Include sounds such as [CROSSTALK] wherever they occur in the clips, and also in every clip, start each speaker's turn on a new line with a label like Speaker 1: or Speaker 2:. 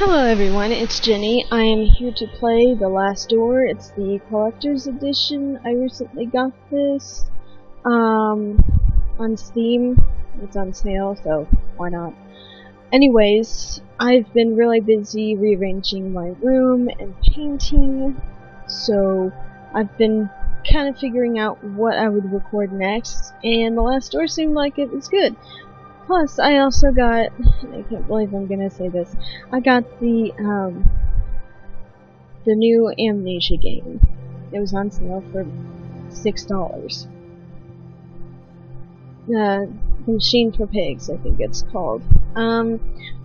Speaker 1: Hello everyone, it's Jenny. I am here to play The Last Door. It's the collector's edition. I recently got this um, on Steam. It's on sale, so why not? Anyways, I've been really busy rearranging my room and painting, so I've been kind of figuring out what I would record next, and The Last Door seemed like it was good. Plus, I also got, I can't believe I'm gonna say this, I got the, um, the new Amnesia game. It was on sale for $6. Uh, the Machine for Pigs, I think it's called. Um,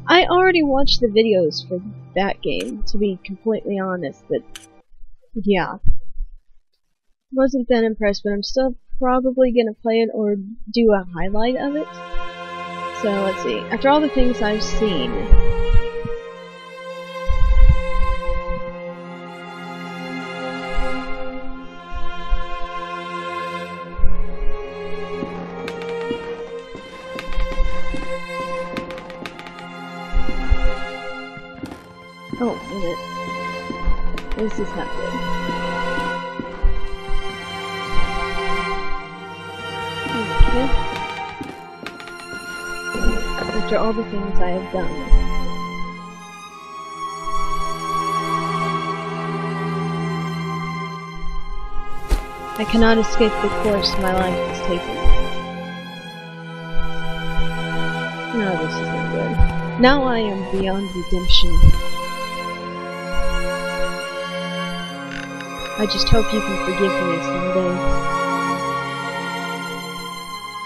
Speaker 1: I already watched the videos for that game, to be completely honest, but, yeah. Wasn't that impressed, but I'm still probably gonna play it or do a highlight of it. So let's see. After all the things I've seen. Oh, minute. This is not good. After all the things I have done. I cannot escape the course my life has taken. No, this isn't good. Now I am beyond redemption. I just hope you can forgive me someday.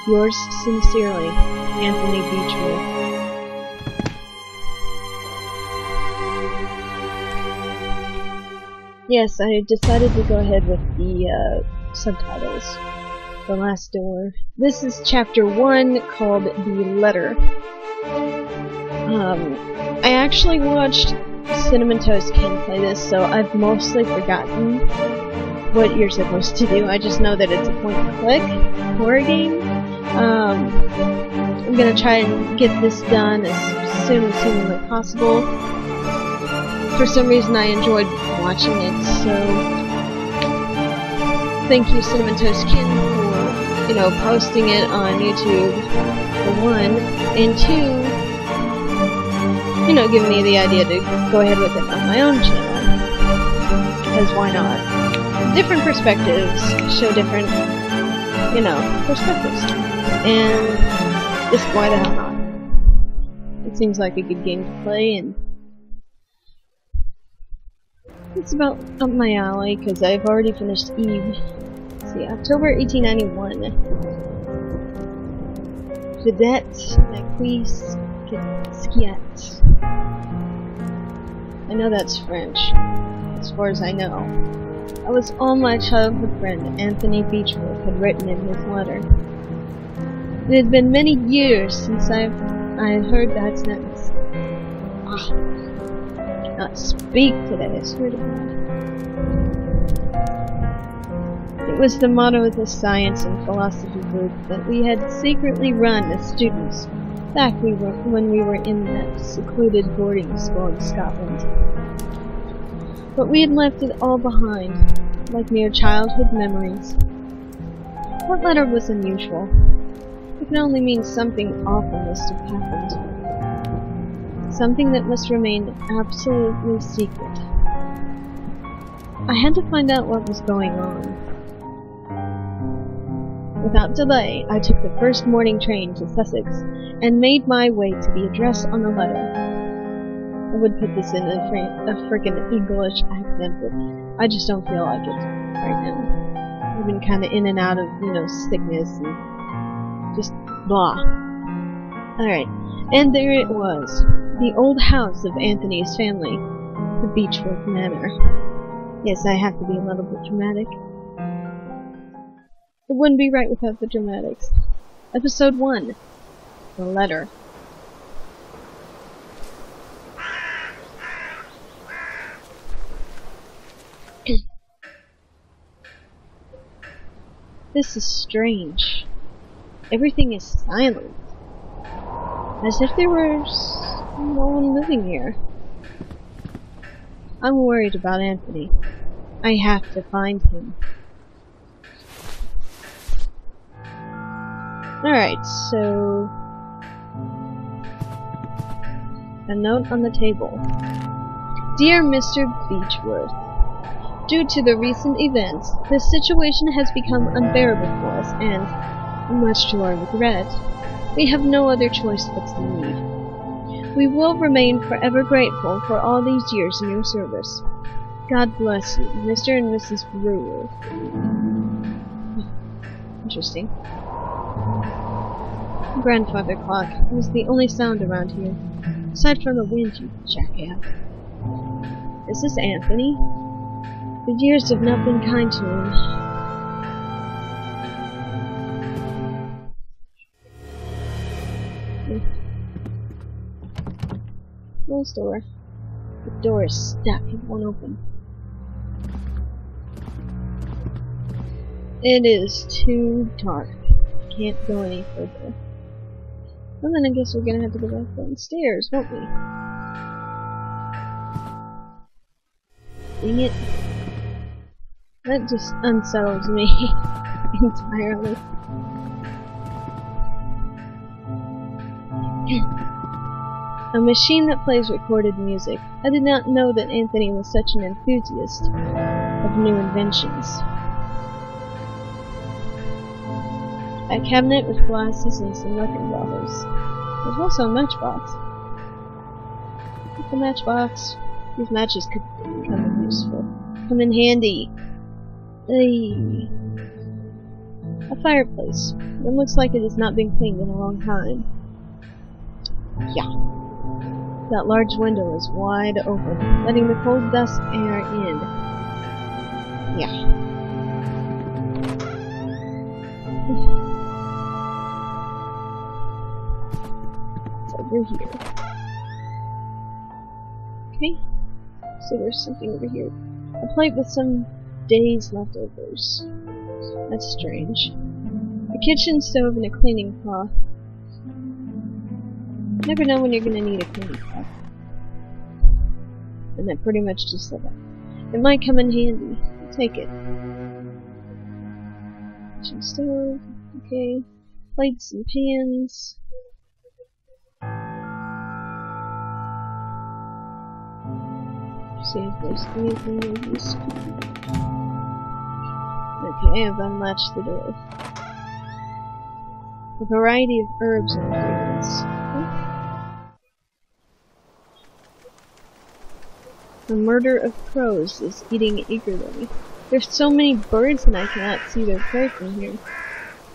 Speaker 1: Yours sincerely, Anthony Beechworth. Yes, I decided to go ahead with the uh, subtitles. The Last Door. This is chapter 1 called The Letter. Um, I actually watched Cinnamon Toast Ken play this, so I've mostly forgotten what you're supposed to do. I just know that it's a point-and-click horror game. Um, I'm gonna try and get this done as soon as humanly possible. For some reason, I enjoyed watching it, so thank you, Cinnamon Toast Ken, for you know posting it on YouTube for one, and two, you know, giving me the idea to go ahead with it on my own channel. Because why not? Different perspectives show different, you know, perspectives. And just why the hell not? It seems like a good game to play, and it's about up my alley, because I've already finished Eve. Let's see, October 1891. Vedette Maquis Skiet. I know that's French, as far as I know. That was all my childhood friend Anthony Beechworth had written in his letter. It had been many years since I've, I heard that sentence. Ah, I cannot speak today, I swear to God. It was the motto of the science and philosophy group that we had secretly run as students back we were, when we were in that secluded boarding school in Scotland. But we had left it all behind, like mere childhood memories. What letter was unusual? Can only mean something awful must have happened. Something that must remain absolutely secret. I had to find out what was going on. Without delay, I took the first morning train to Sussex and made my way to the address on the letter. I would put this in a, a English accent, but I just don't feel like it right now. I've been kind of in and out of, you know, sickness and just blah. Alright, and there it was. The old house of Anthony's family. The Beechworth Manor. Yes, I have to be a little bit dramatic. It wouldn't be right without the dramatics. Episode 1. The Letter. [CLEARS THROAT] this is strange. Everything is silent. As if there were no one living here. I'm worried about Anthony. I have to find him. Alright, so... A note on the table. Dear Mr. Beechworth, Due to the recent events, the situation has become unbearable for us and, much to our regret, we have no other choice but to leave. We will remain forever grateful for all these years in your service. God bless you, Mr. and Mrs. Brewer. Interesting. Grandfather clock was the only sound around here, aside from the wind, you jackass. Is this Anthony? The years have not been kind to him. Closed door. The door is stuck. It won't open. It is too dark. Can't go any further. Well then I guess we're gonna have to go back downstairs, won't we? Dang it. That just unsettles me [LAUGHS] entirely. A machine that plays recorded music. I did not know that Anthony was such an enthusiast of new inventions. A cabinet with glasses and some looking bottles. There's also a matchbox. Get the matchbox. These matches could come in useful. Come in handy. Hey. A fireplace. It looks like it has not been cleaned in a long time. Yeah. That large window is wide open, letting the cold dusk air in. Yeah. [SIGHS] it's over here. Okay. So there's something over here. A plate with some days leftovers. That's strange. A kitchen stove and a cleaning cloth. Never know when you're gonna need a cloth. And that pretty much just said it. It might come in handy. take it. Kitchen stove. Okay. Plates and pans. See if there's anything of this. Okay, I've unlatched the door. A variety of herbs and ingredients. The murder of crows is eating eagerly. There's so many birds and I cannot see their prey from here.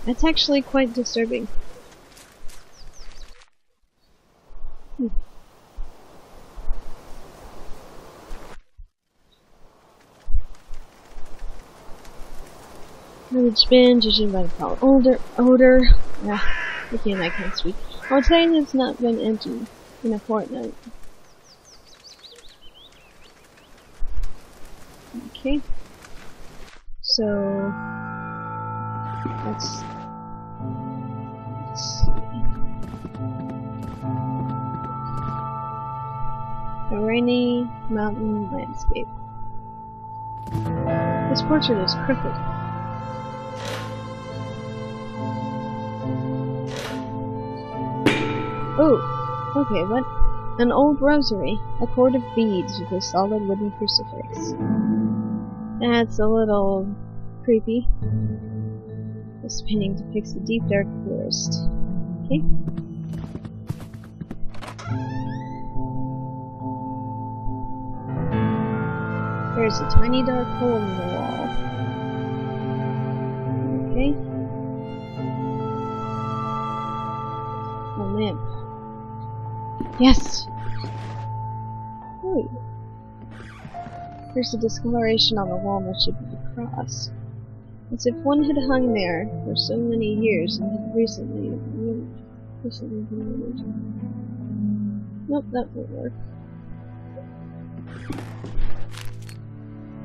Speaker 1: That's actually quite disturbing. Hmm. Village bin, judging by the older odor. Ah, again, I can't speak. Tell you it's not been empty in a fortnight. Okay. So let's let's. A rainy mountain landscape. This portrait is crooked. Oh, okay, what? An old rosary, a cord of beads with a solid wooden crucifix. That's a little creepy. This painting depicts a deep dark forest. Okay. There's a tiny dark hole in the wall. Okay. A lamp. Yes! There's a discoloration on the wall that should be a cross. As if one had hung there for so many years and had recently moved. Recently moved. Nope, that won't work.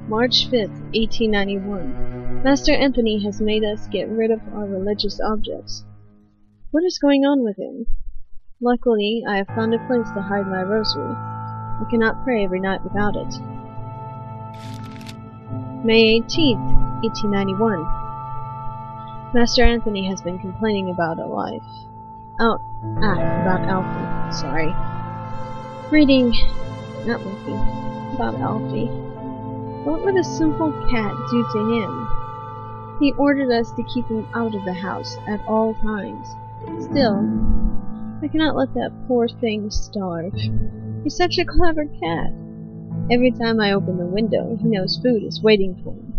Speaker 1: March 5th, 1891. Master Anthony has made us get rid of our religious objects. What is going on with him? Luckily, I have found a place to hide my rosary. I cannot pray every night without it. May 18th, 1891. Master Anthony has been complaining about a life. Out. Ah, about Alfie. Sorry. Reading. Not looking. About Alfie. What would a simple cat do to him? He ordered us to keep him out of the house at all times. Still, I cannot let that poor thing starve. He's such a clever cat. Every time I open the window, he knows food is waiting for him.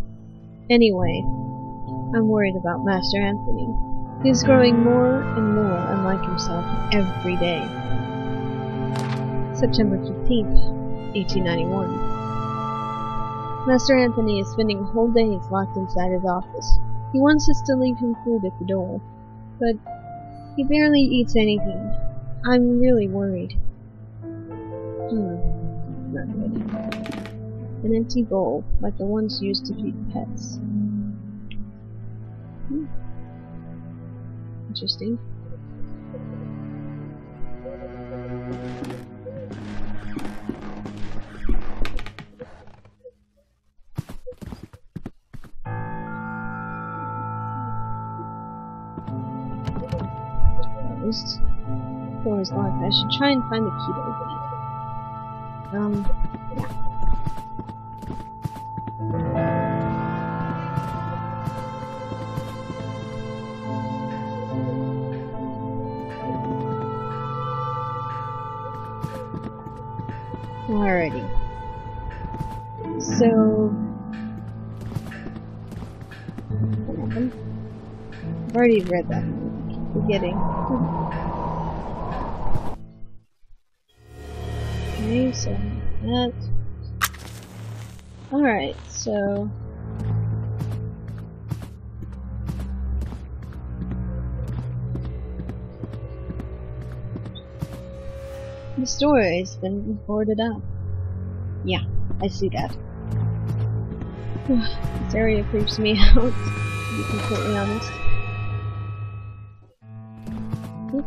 Speaker 1: Anyway, I'm worried about Master Anthony. He's growing more and more unlike himself every day. September 15th, 1891. Master Anthony is spending whole days locked inside his office. He wants us to leave him food at the door, but he barely eats anything. I'm really worried. An empty bowl, like the ones used to feed pets. Hmm. Interesting. Closed. Door is locked. I should try and find the key to open it. Um. Alrighty. So... I've already read that. Forgetting. Okay, so that. Alright, so. The story has been boarded up. Yeah, I see that. [SIGHS] this area creeps me [LAUGHS] out, to be completely honest. Hmm.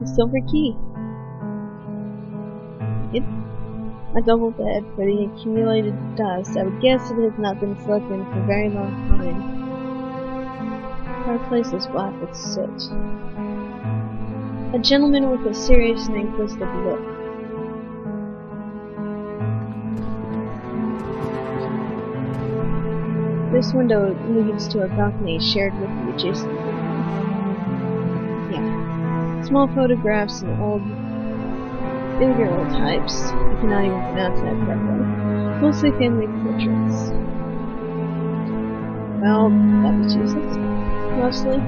Speaker 1: The silver key. A double bed for the accumulated dust. I would guess it has not been slept in for a very long time. Our place is black with soot. A gentleman with a serious and inquisitive look. This window leads to a balcony shared with the adjacent. Yeah. Small photographs and old daguerreotypes. I cannot even pronounce that correctly. Mostly family portraits. Well, that was useless. Mostly.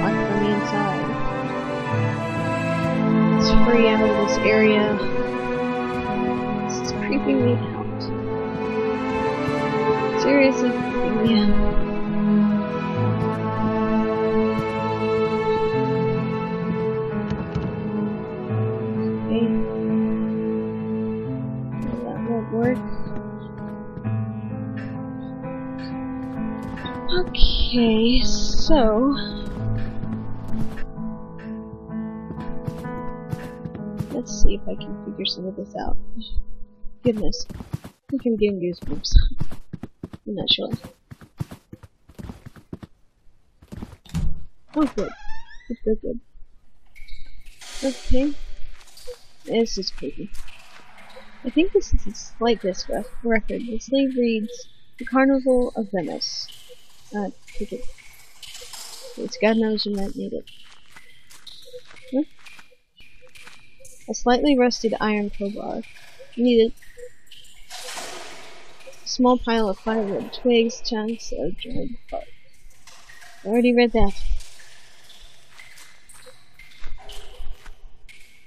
Speaker 1: Locked from the inside. It's free out of this area. This is creeping me out. Okay. Okay, so let's see if I can figure some of this out. Goodness, I think I'm getting goosebumps. I'm not sure. Oh, good. Good, good. Okay. This is creepy. I think this is a slight disc record. The sleeve reads, The Carnival of Venice. Uh, ticket. It's God knows you might need it. Huh? A slightly rusted iron crowbar. Needed. Small pile of firewood, twigs, chunks of dried bark. Already read that.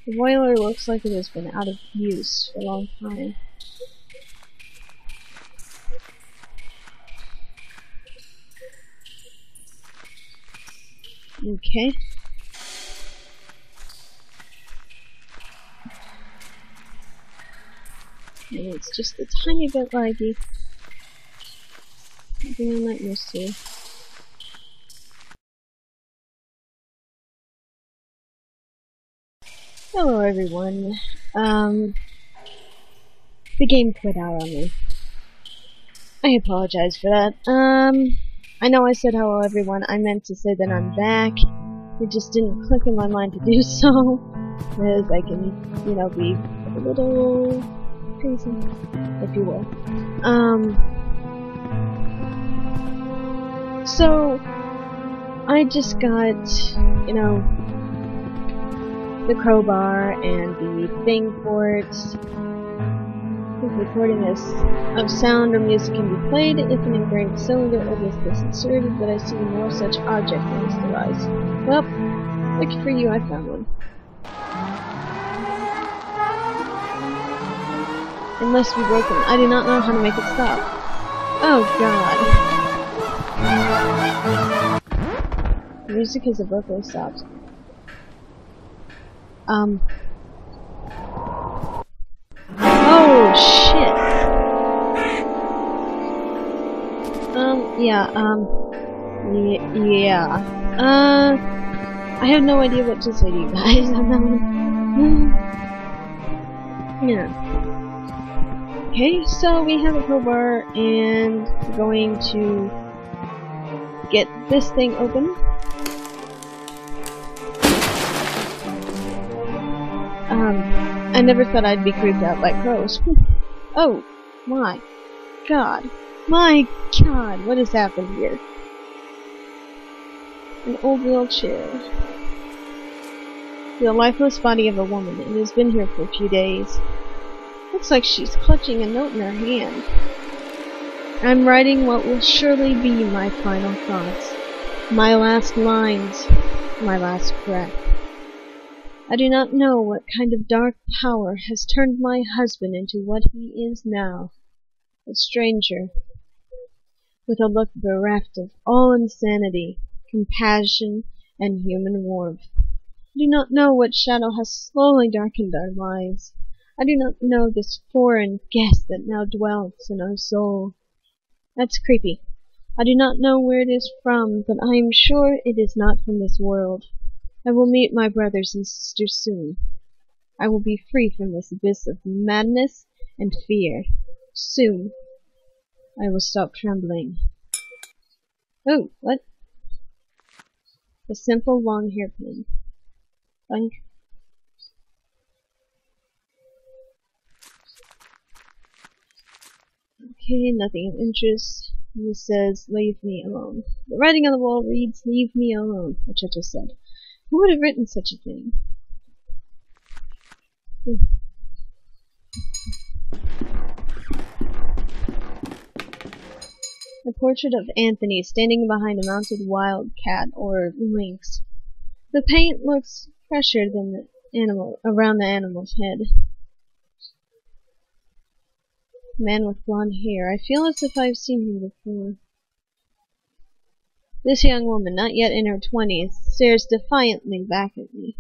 Speaker 1: The boiler looks like it has been out of use for a long time. Okay. It's just a tiny bit laggy. Something I'm not used Hello everyone. Um, the game quit out on me. I apologize for that. Um, I know I said hello everyone. I meant to say that I'm back. It just didn't click in my mind to do [LAUGHS] so. Because I can, you know, be a little crazy, if you will. Um, so, I just got, you know, the crowbar and the thing for it. The recording is of sound or music can be played if an engraved cylinder or disc is inserted, but I see no such object on this device. Well, lucky for you, I found one. It must be broken. I do not know how to make it stop. Oh god. Music is abruptly stopped. Um. Oh, shit. Um, yeah, um. Yeah. Uh. I have no idea what to say to you guys. Not. [LAUGHS] yeah. Okay, so we have a crowbar, and we're going to get this thing open. Um, I never thought I'd be creeped out by crows. [LAUGHS] oh, my god. My god, what has happened here? An old wheelchair. The lifeless body of a woman. It has been here for a few days. Looks like she's clutching a note in her hand. I'm writing what will surely be my final thoughts. My last lines. My last breath. I do not know what kind of dark power has turned my husband into what he is now, a stranger, with a look bereft of all insanity, compassion, and human warmth. I do not know what shadow has slowly darkened our lives. I do not know this foreign guest that now dwells in our soul. That's creepy. I do not know where it is from, but I am sure it is not from this world. I will meet my brothers and sisters soon. I will be free from this abyss of madness and fear. Soon I will stop trembling. Oh, what? A simple long hairpin. Bunk. Okay, nothing of interest. This says, leave me alone. The writing on the wall reads, leave me alone, which I just said. Who would have written such a thing? Hmm. A portrait of Anthony standing behind a mounted wildcat or lynx. The paint looks fresher than the animal around the animal's head. Man with blonde hair. I feel as if I've seen him before. This young woman, not yet in her twenties, stares defiantly back at me.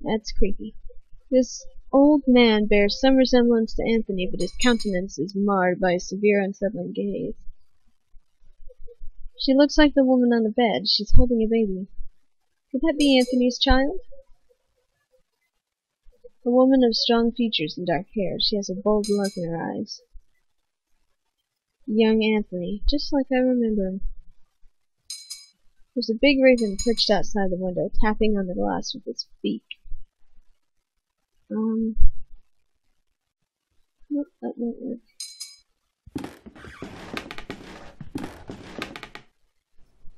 Speaker 1: That's creepy. This old man bears some resemblance to Anthony, but his countenance is marred by a severe, unsettling gaze. She looks like the woman on the bed. She's holding a baby. Could that be Anthony's child? A woman of strong features and dark hair. She has a bold look in her eyes. Young Anthony, just like I remember him. There's a big raven perched outside the window, tapping on the glass with its beak. Um. Nope, that won't work.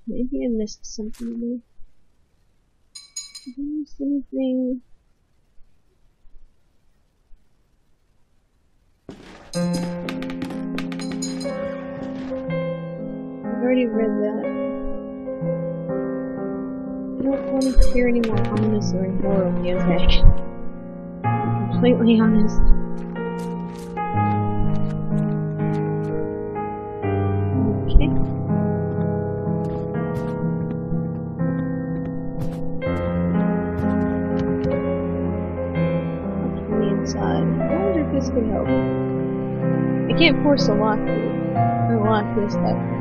Speaker 1: Maybe I missed something there. Did I miss anything? I've already read that. I don't want to hear any more ominous or horror music. I'm completely honest. I wonder if this could help. I can't force a lock or lock this that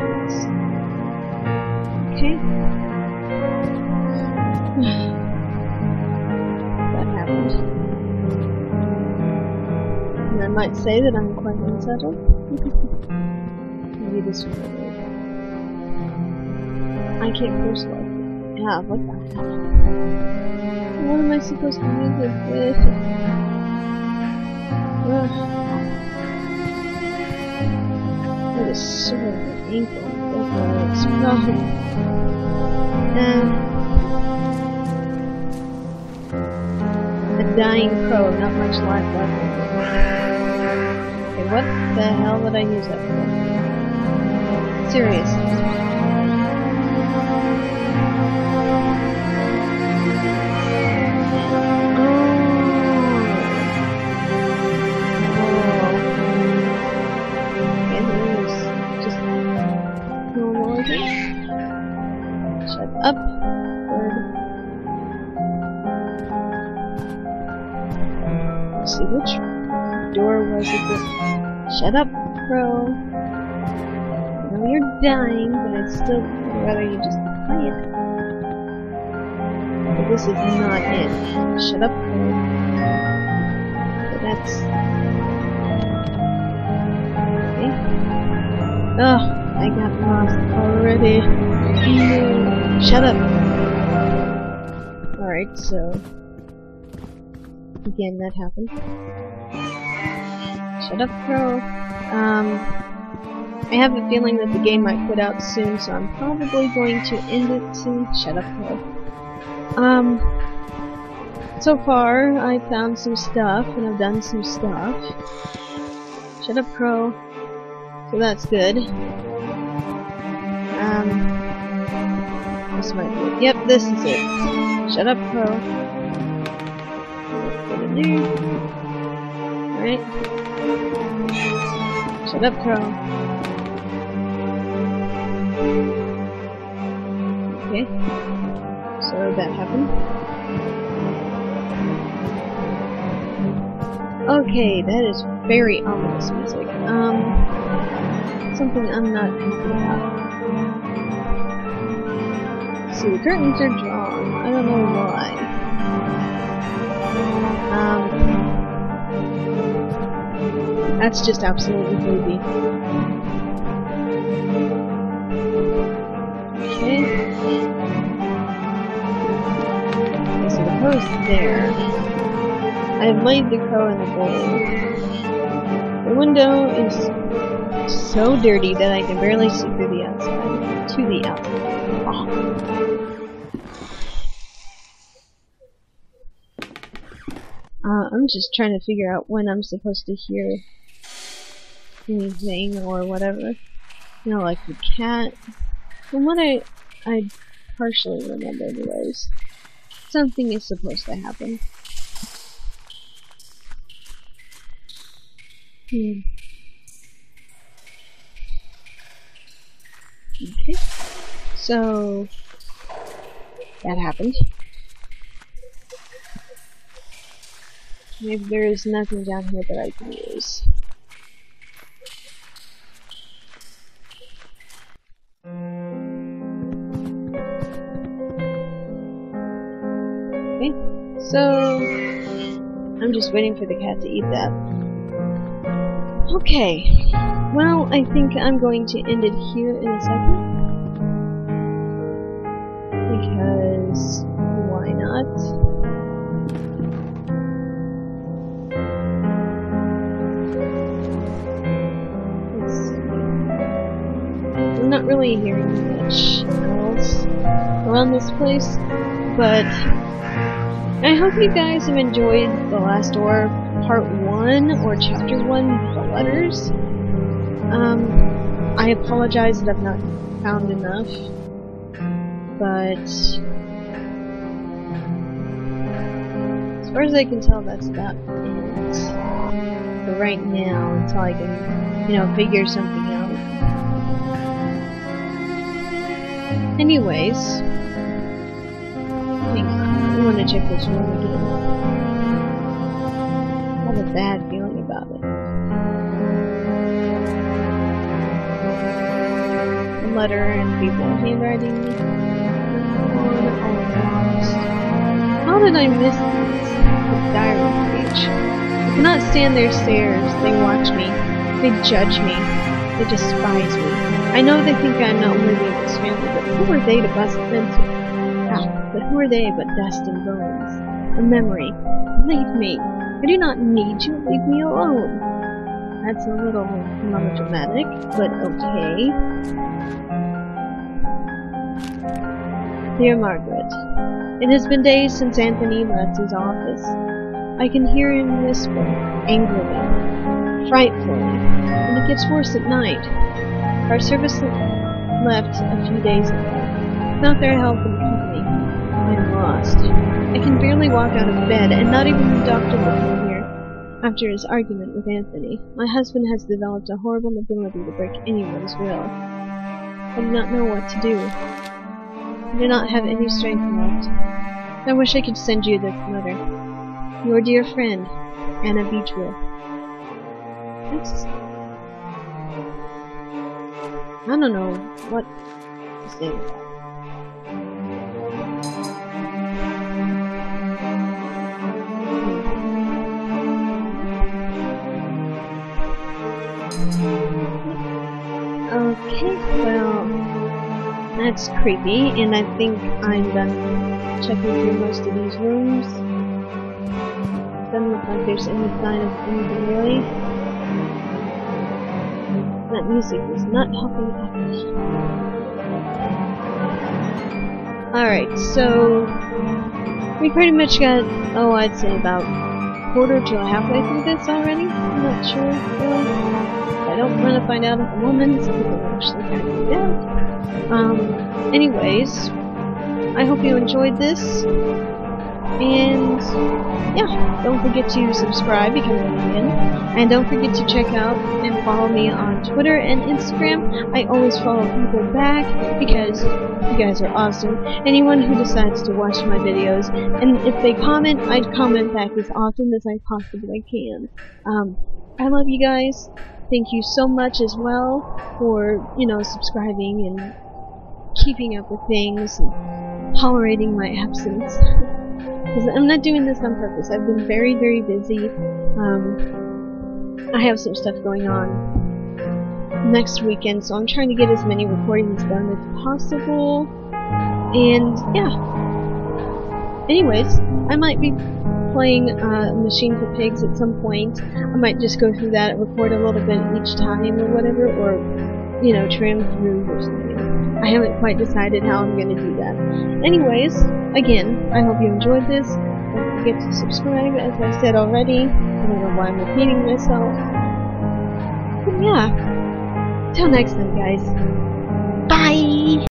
Speaker 1: might say that I'm quite unsettled. Maybe this work. I can't curse like Yeah, what the hell? What am I supposed to do with this? That is sore of an ankle. And a dying crow, not much life left. Okay, what the hell would I use that for? Seriously. Shut up, Crow. I know you're dying, but I'd still rather you just play it. But this is not it. Shut up, Crow. But that's... Okay. Oh, I got lost already. Shut up. Alright, so... Again, that happened. Shut up, Crow. Um, I have a feeling that the game might put out soon, so I'm probably going to end it soon. Shut up, pro. Um, so far, I found some stuff, and I've done some stuff. Shut up, pro. So that's good. Um, this might be. Yep, this is it. Shut up, Crow Shut up, Crow. Okay. So that happened. Okay, that is very ominous music. Um, something I'm not happy about. See, the curtains are drawn. I don't know why. Um, that's just absolutely creepy. Okay. Okay, so the crow's there. I have laid the crow in the bowl. The window is so dirty that I can barely see through the outside. To the outside. Oh. Uh, I'm just trying to figure out when I'm supposed to hear anything or whatever. You know, like the cat. From what I, I partially remember anyways, something is supposed to happen. Hmm. Okay. So, that happened. Maybe there is nothing down here that I can use. So I'm just waiting for the cat to eat that. Okay, well, I think I'm going to end it here in a second. Because, why not? I'm not really hearing much else around this place, but I hope you guys have enjoyed The Last Door Part 1 or Chapter 1, The Letters. Um, I apologize that I've not found enough, but as far as I can tell, that's about it for right now until I can, you know, figure something out. Anyways, I want to check this room again. I have a bad feeling about it. Letter and people handwriting. How did I miss this? his diary page. I cannot stand their stares. They watch me. They judge me. They despise me. I know they think I'm not worthy of this family, but who are they to bust into? But who are they but dust and bones? A memory. Leave me. I do not need you. Leave me alone. That's a little melodramatic, but okay. Dear Margaret, it has been days since Anthony left his office. I can hear him whisper, angrily, frightfully, and it gets worse at night. Our service left a few days ago. Without their help and company, I am lost. I can barely walk out of bed, and not even the doctor will come here. After his argument with Anthony, my husband has developed a horrible ability to break anyone's will. I do not know what to do. I do not have any strength left. I wish I could send you this letter. Your dear friend, Anna Beechworth. That's... I don't know what to say that's creepy, and I think I'm done checking through most of these rooms. Doesn't look like there's any sign of anything really. That music is not helping at Alright, so we pretty much got, oh, I'd say about quarter to halfway through this already. I'm not sure, really. I don't want to find out at the moment, so people actually find out. Um, anyways, I hope you enjoyed this. And yeah, don't forget to subscribe, become a fan, and don't forget to check out and follow me on Twitter and Instagram. I always follow people back because you guys are awesome. Anyone who decides to watch my videos, and if they comment, I'd comment back as often as I possibly can. Um, I love you guys thank you so much as well for, you know, subscribing and keeping up with things and tolerating my absence. [LAUGHS] Because I'm not doing this on purpose. I've been very, very busy. Um, I have some stuff going on next weekend, so I'm trying to get as many recordings done as possible. And, yeah. Anyways, I might be playing uh, Machine for Pigs at some point, I might just go through that, and record a little bit each time or whatever, or, you know, trim through or something. I haven't quite decided how I'm going to do that. Anyways, again, I hope you enjoyed this. Don't forget to subscribe, as I said already. I don't know why I'm repeating myself. But yeah. Till next time, guys. Bye!